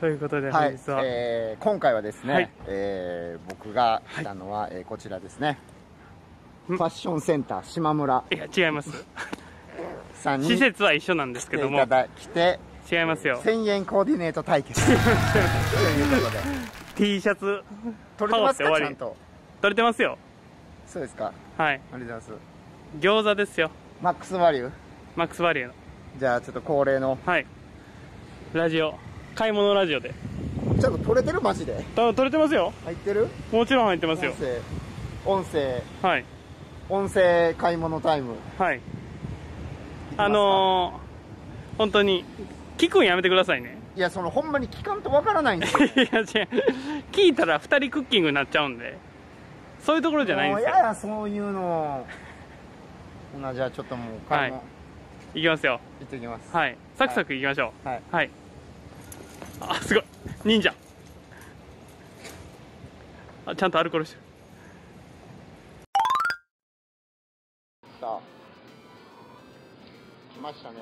ということではい。えー今回はですね、はい。えー僕が来たのは、えーこちらですね。ん？ファッションセンター島村。い、や違います。さんに施来設は一緒なんですけども。ていただきて違いますよ。1000円コーディネート対決。ということで。T シャツ。取れてますか？ちゃんと。取れてますよ。そうですか？はい。ありがとうございます。餃子ですよ。マックスバリュー？マックスバリューの。じゃあちょっと恒例の。はい。ラジオ買い物ラジオで。ちょっと取れてるマジで？た取れてますよ。入ってる？もちろん入ってますよ。音声。音声。はい。音声買い物タイム。はい。あのー、本当に聞くんやめてくださいね。いやそのほんまに聞かんとわからないんですよ。いや違う。聞いたら2人クッキングになっちゃうんで。そういうところじゃないんですよ。もうややそういうの。ほなじゃあちょっともう買い物、い。きますよ。行ってきます。はい。サクサクいきましょう。はい。はい、あすごい。忍者。あちゃんとアルコールしてる。さあ。来ましたね。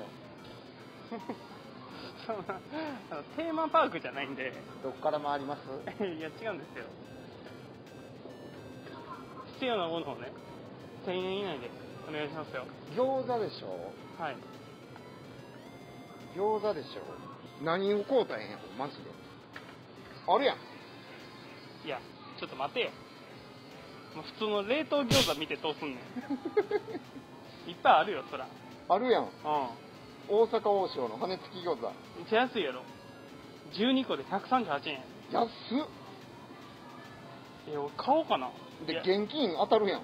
あ のテーマパークじゃないんで。どっから回ります？いや違うんですよ。必要なものをね1000円以内でお願いしますよ。餃子でしょ？はい。餃子でしょ？何を買うたんやろマジで。あるやん。いやちょっと待てよ。もう普通の冷凍餃子見てどうすんねん。いっぱいあるよそら。あるやん。う大阪王将の羽根付き餃子。んめっちゃ安いやろ。12個で138円。安っ。え俺買おうかな。いでや。現金当たるやん。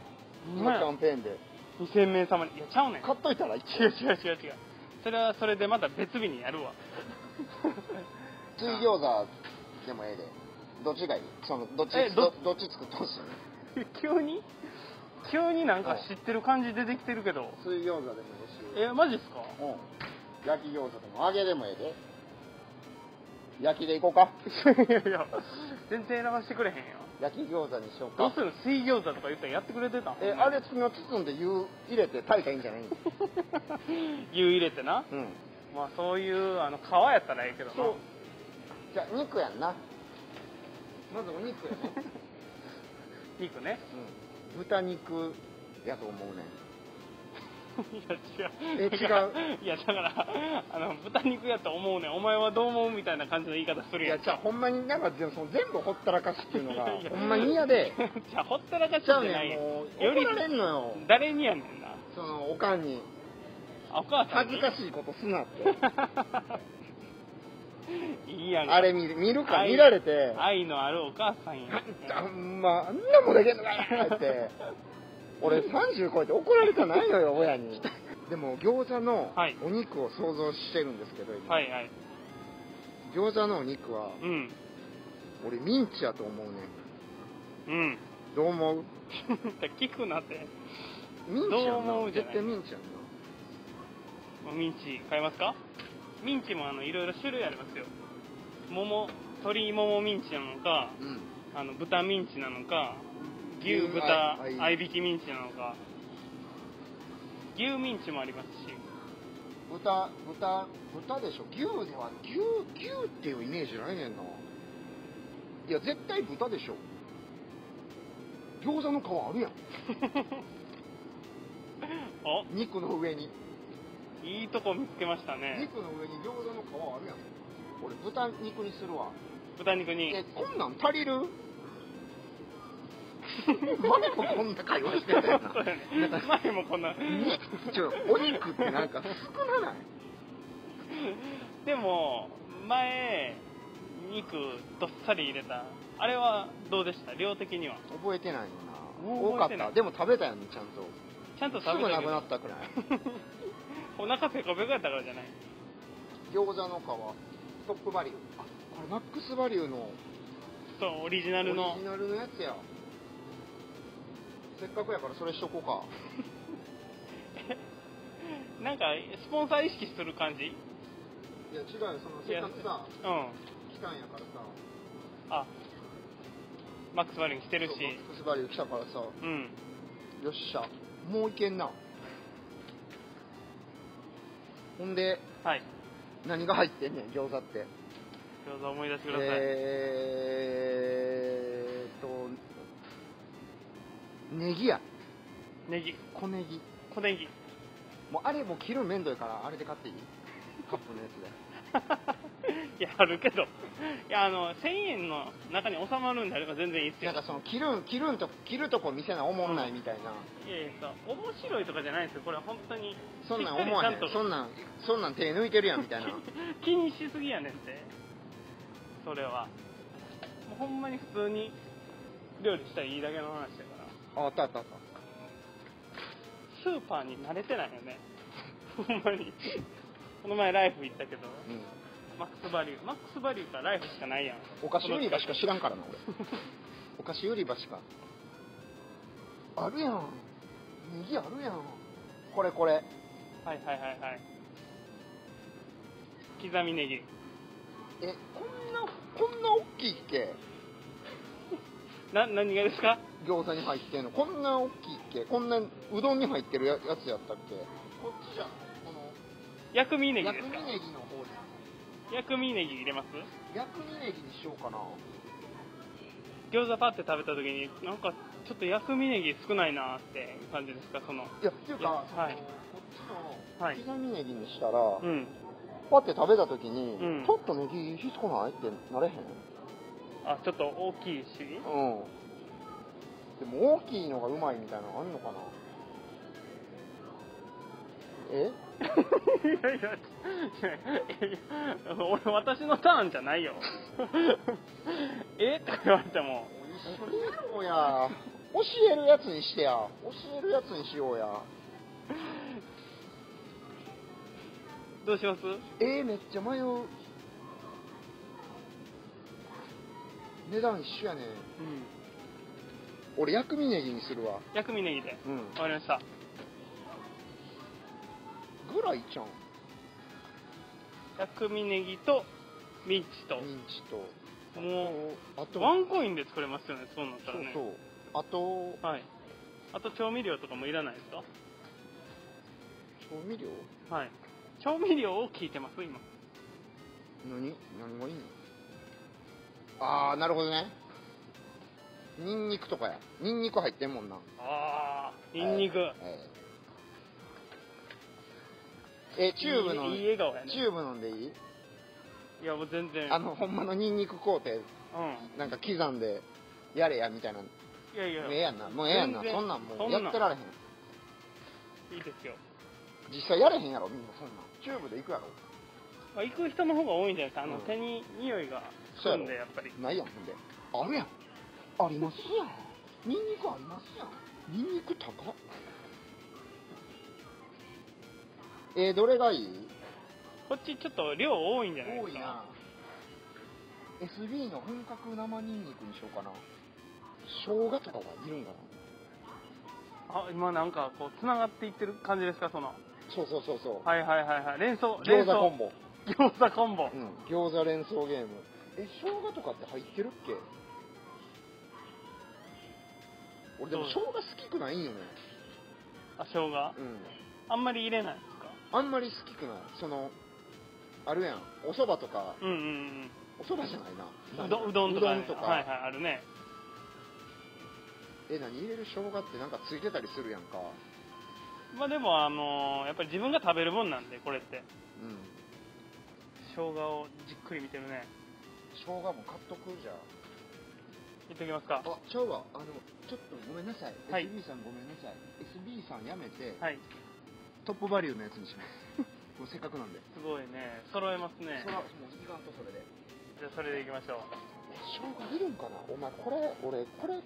今キャンペーンで。2000名様に。いやちゃうねん。買っといたら一違う違う違う違う。それはそれでまた別日にやるわ水餃子でもええで。どっちがいい？そのどっちえどどどっち作ってほしい 急に？急になんか知ってる感じ出てきてるけど。水餃子でもええし。えマジっすか？うん。焼き餃子でも揚げでもええで。焼きでいこうか。いやいや全然選ばしてくれへんよ。焼き餃子にしようか。どうする？水餃子とか言ったらやってくれてたん？えあれの包んで湯入れて炊いたらいいんじゃない？湯入れてな。うんまあそういうあの皮やったらええけどな。そう。じゃあ肉やんな。まずお肉やね、肉ね。うん、豚肉やと思うね いや違う。え違う。いやだからあの豚肉やと思うねん。お前はどう思うみたいな感じの言い方するやん。いやじゃあほんまになんかその全部ほったらかしっていうのが いやほんまに嫌で。じゃあほったらかしちゃうじゃないやん。ねんもう。怒られんのよ。誰にやねんな。そのおかんに。あお母さん。恥にずかしいことすなって。いいやんかあれ見る見るか？愛見られて。愛のあるお母さんや。あんまあんなもんでけんのかいって。俺30超えて怒られたないのよ親に。でも餃子のはい。お肉を想像してるんですけど今、はいはい。餃子のお肉はうん。俺ミンチやと思うねうん。どう思う？聞くなって。ミンチやんな。絶対ミンチやんなミンチ買いますか？ミンチもあのいろいろ種類ありますよ。桃鶏ももミンチなのかうん。あの豚ミンチなのか牛牛豚合いびきミンチなのか。牛ミンチもありますし。豚豚豚でしょ？牛では牛牛っていうイメージないねんな。いや絶対豚でしょ。餃子の皮あるやん。お肉の上にいいとこ見つけましたね。肉の上に餃子の皮あるやん。俺豚肉にするわ。豚肉に。えこんなん足りる？前もこんな会話してたよな。ね。前もこんな。肉ちょお肉ってなんか少なない？でも前肉どっさり入れた。あれはどうでした？量的には。覚えてないよな。多かってた。でも食べたよねちゃんと。ちゃんとすぐなく食べたけど。なったくらい お腹ペコペコやったからじゃない。餃子の皮。トップバリュー。あこれマックスバリューの。そうオリジナオリルのジナルのやつや。せっかくやからそれしとこうか。なんかスポンサー意識する感じ？いや違うよ。そのせっかくさうん。来たんやからさ。あマックスバリューに来てるし。マックスバリュー来たからさ。うん。よっしゃ。もういけんなほんではい。何が入ってんねん餃子って。餃子思い出してください、えーっとネギや。ネギ。小ネギ。小ネギ。もうあれもう切るのめんどいからあれで買っていい？カップのやつで いやあるけど。いやあの1000円の中に収まるんであれば全然いいっすよ。なんかその切るん切るんと切るとこ見せなおもんないみたいな、いやいやそう面白いとかじゃないですよこれは本当に。そんなん思わへん。そんなんそんなん手抜いてるやんみたいな。気にしすぎやねんって。それは。もうほんまに普通に料理したらいいだけの話だから。ああったあったあった。スーパーに慣れてないよね。ほんまに。この前ライフ行ったけど。うんマックスバリュー。マックスバリューかライフしかないやん。お菓子売り場しか知らんからな俺。お菓子売り場しか。あるやん。ネギあるやん。これこれ。はいはいはいはい。刻みネギ。えこんなこんな大きいっけ？な何がですか？餃子に入ってんの。こんな大きいっけ？こんなうどんに入ってるややつやったっけ？こっちじゃん。この薬味ネギですか？薬味ネギの方じゃん薬味ネギ入れます？薬味ネギにしようかな。餃子パって食べた時になんかちょっと薬味ネギ少ないなって感じですか？そのいやっていうか、はい。こっちのはい。刻みネギにしたら、うん。パって食べた時に、うん。ちょっとネギしつこない？ってなれへん？あちょっと大きいし？うん。でも大きいのがうまいみたいなのあんのかな？え？いやいやいや俺私のターンじゃないよえって言われても一緒にやろうや教えるやつにしてや教えるやつにしようやどうしますえー、めっちゃ迷う値段一緒やねうん俺薬味ネギにするわ薬味ネギでうんわかりましたらいちゃん。薬味ネギとミンチと。ミンチと。もあとうワンコインで作れますよねそうなったらね。そうそう。あとはい。あと調味料とかもいらないですか？調味料？はい。調味料を聞いてます今。何？何がいいの？ああなるほどね。ニンニクとかや。ニンニク入ってんもんな。ああニンニク、えええチューブのいい笑顔やね。チューブ飲んでいい？いやもう全然。あのほんまのニンニク工程。うん。なんか刻んでやれやみたいな。いやいや。ええやんな。もうええやんな。そんなんもそうん。やってられへん。いいですよ、実際やれへんやろみんなそんなん。チューブで行くやろ。まあ、行く人の方が多いんじゃないですか。あの、うん。手に匂いがするんでやっぱり。ないやんほんで。あるやん。ありますやん。ニンニクありますやん。ニンニク高っえー、どれがいい？こっちちょっと量多いんじゃないですか？多いな。SB の本格生ニンニクにしようかな。生姜とかはいるんかな？あ今なんかこうつながっていってる感じですか？その。そうそうそうそう、はいはいはいはい。連想餃連想。子コンボ。餃子コンボ。うん。餃子連想ゲーム。え生姜とかって入ってるっけ？俺でも生姜好きくないんよね。あ生姜？うん。あんまり入れない。ですかあんまり好きくない？そのあるやん。お蕎麦とか。うんうんお蕎麦じゃないな。うんうどう。どんとか,、ね、うどんとか、はいはいあるね。え何入れる生姜ってなんかついてたりするやんか。まあでもあのーやっぱり自分が食べるもんなんでこれって。うん。生姜をじっくり見てるね。生姜も買っとく？じゃいっときますか。あちゃうわ。あのちょっとごめんなさい、はい。SB さんごめんなさい。SB さんやめて、はいトップバリューのやつにします。もうせっかくなんで。すごいね。揃えますね。そらもういかんとそれで。じゃあそれでいきましょう。生姜いるんかな。お前これ俺これ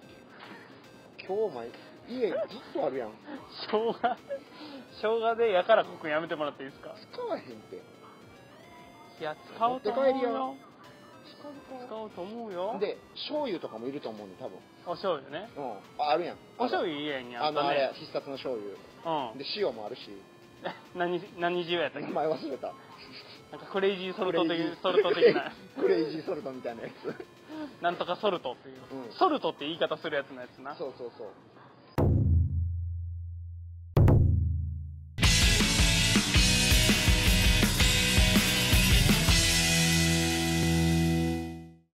今日お前家ずっとあるやん。生姜生姜でやからこくんやめてもらっていいですか？使わへんって。いや使おうと思うよ。や。使おうと思うよ。で醤油とかもいると思うね多分。お醤油ね。うん。ああるやん。お醤油家にああのあれったね必殺の醤油。うん。で塩もあるし 何何塩やったっけ？名前忘れた。なんかクレイジーソルト的クレイジー。ソルト的な。クレイジーソルトみたいなやつ。なんとかソルトっていう、うん。ソルトって言い方するやつのやつな。そうそうそう